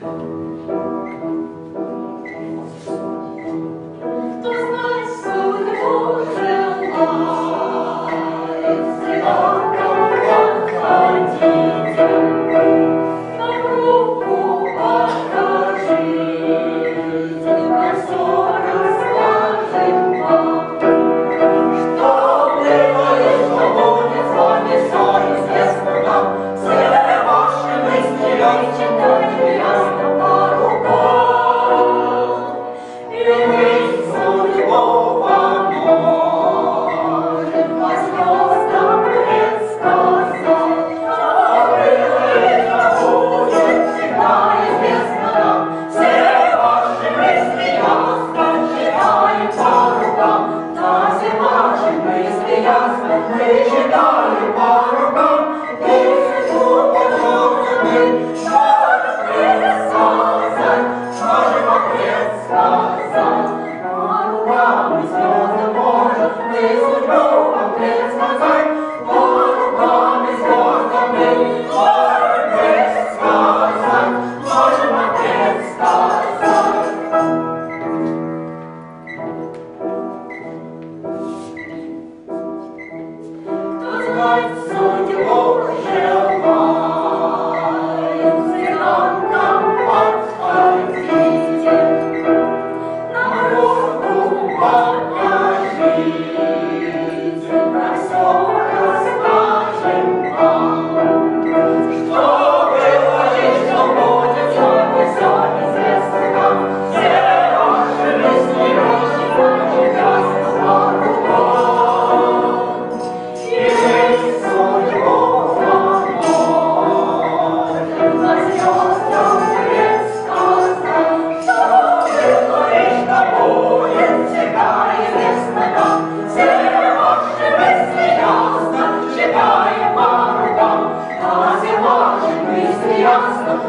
Música Yes, Malaysia, darling, your glory shall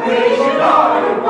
we should